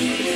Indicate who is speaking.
Speaker 1: Peace.